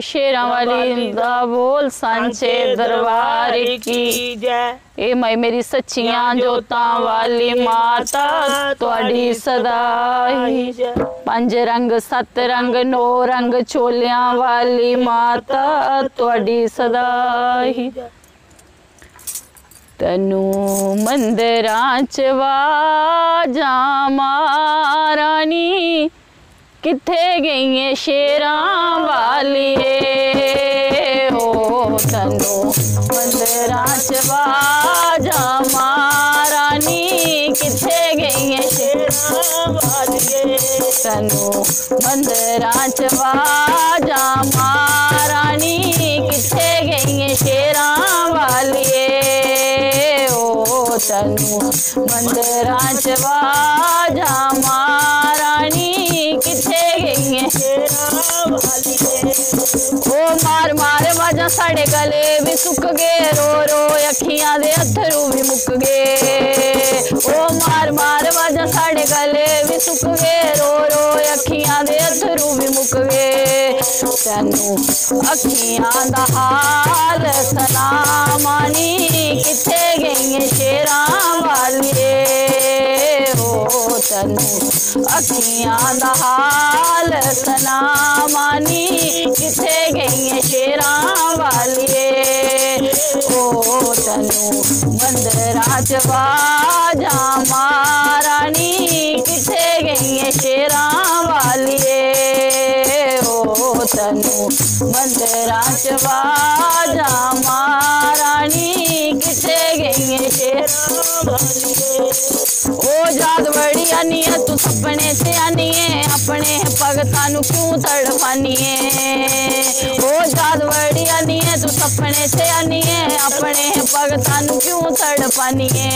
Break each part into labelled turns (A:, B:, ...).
A: ਸ਼ੇਰਾਂ ਵਾਲੀ ਦਾ ਬੋਲ ਸਾਂਚੇ ਦਰਬਾਰ ਕੀ
B: ਜੈ
A: ਇਹ ਮੈਂ ਮੇਰੀ ਸੱਚੀਆਂ ਜੋਤਾਂ ਵਾਲੀ ਮਾਤਾ ਤੁਹਾਡੀ ਸਦਾ ਹੀ ਪੰਜ ਰੰਗ ਸੱਤ ਰੰਗ ਨੌ ਰੰਗ ਛੋਲਿਆਂ ਵਾਲੀ ਮਾਤਾ ਤੁਹਾਡੀ ਸਦਾ ਹੀ ਤਨੂ ਮੰਦਰਾਂ ਚ ਵਾਜਾ ਮਾਰਾਨੀ ਕਿੱਥੇ ਗਈਏ ਸ਼ੇਰਾਂ ਵਾਲੀਏ ਹੋ ਤੈਨੂੰ ਮੰਦਰਾਂ ਚ ਵਾਜਾਂ ਮਾਰਾਨੀ ਕਿੱਥੇ ਗਈਏ ਸ਼ੇਰਾਂ ਵਾਲੀਏ ਤੈਨੂੰ ਮੰਦਰਾਂ ਚ ਵਾਜਾਂ ਮਾਰਾਨੀ ਕਿੱਥੇ ਗਈਏ ਸ਼ੇਰਾਂ ਵਾਲੀਏ ਓ ਤੈਨੂੰ ਮੰਦਰਾਂ ਚ ਵਾਜਾਂ ਮਾਰਾਨੀ ਓ ਮਾਰ ਮਾਰ ਵਾਜਾਂ ਸਾਡੇ ਗਲੇ ਵੀ ਸੁੱਕ ਗਏ। ਰੋ ਰੋ ਅੱਖੀਆਂ ਦੇ ਅਥਰੂ ਵੀ ਮੁੱਕ ਗਏ। ਓ ਮਾਰ ਮਾਰ ਵਾਜਾਂ ਸਾਡੇ ਗਲੇ ਵੀ ਸੁੱਕ ਗਏ। ਰੋ ਰੋ ਅੱਖੀਆਂ ਦੇ ਅਥਰੂ ਵੀ ਮੁੱਕ ਗਏ। ਤੈਨੂੰ ਅੱਖੀਆਂ ਦਾ ਹਾਲ ਸਲਾਮਾਨੀ ਕਿੱਥੇ ਗਈਏ ਸ਼ੇਰਾਂ ਵਾਲੀਏ? ਓ ਤੈਨੂੰ ਅੱਖੀਆਂ ਦਾ ਹਾਲ ਸਲਾਮਾਨੀ ਕਿੱਥੇ ਗਈਏ ਸ਼ੇਰਾਂ ਵਾਲੀਏ ਓ ਤੈਨੂੰ ਮੰਦਰਾਂ ਚ ਵਾਜਾਂ ਮਾਰਾਨੀ ਕਿੱਥੇ ਗਈਏ ਸ਼ੇਰਾਂ ਵਾਲੀਏ ਓ ਤੈਨੂੰ ਮੰਦਰਾਂ ਚ ਵਾਜਾਂ ਮਾਰਾਨੀ ਕਿੱਥੇ ओ जात बड़ी तू सपने से अनिए अपने भगतानू क्यों तड़फानी है अपने से अनिए अपने भगतान क्यों तड़ पानिए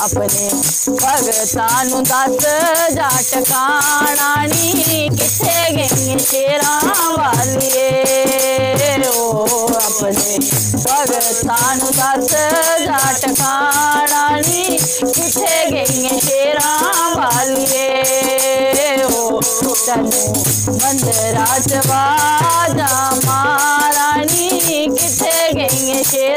A: अपने भगतान दस जाट कानानी किथे गई तेरा वालिए? ओ, अपने भगतान दस जाट कानानी किथे गई तेरा वालिए? ओ, तनु मंदराज बाजा मारा ਕਿੱਥੇ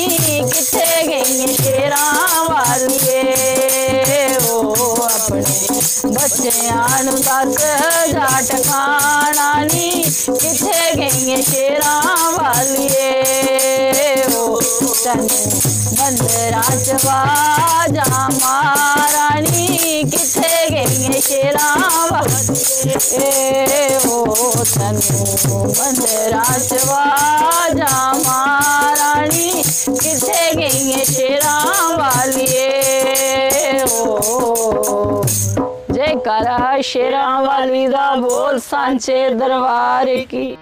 A: ਬੱਚਿਆਂ ਨੂੰ ਦੱਸ ਜਾ ਟਿਕਾਣਾ ਨੀ ਕਿੱਥੇ ਗਈ ਸ਼ੇਰਾਂ ਵਾਲੀਏ ਓ ਤੈਨੂੰ ਮੰਦਰਾਂ ਚ ਵਾਜਾਂ ਮਾਰਾਨੀ ਕਿੱਥੇ ਗਈ ਸ਼ੇਰਾਂ ਵਾਲੀਏ ਓ ਤੈਨੂੰ ਮੰਦਰਾਂ ਚ ਵਾਜਾਂ ਮਾਰਾਨੀ ਕਿੱਥੇ ਗਈ ਸ਼ੇਰਾਂ ਵਾਲੀਏ ਕਰਾ ਸ਼ੇਰਾਂ ਵਾਲੀ ਦਾ ਬੋਲ ਸਾਂਚੇ ਦਰਬਾਰ ਕੀ।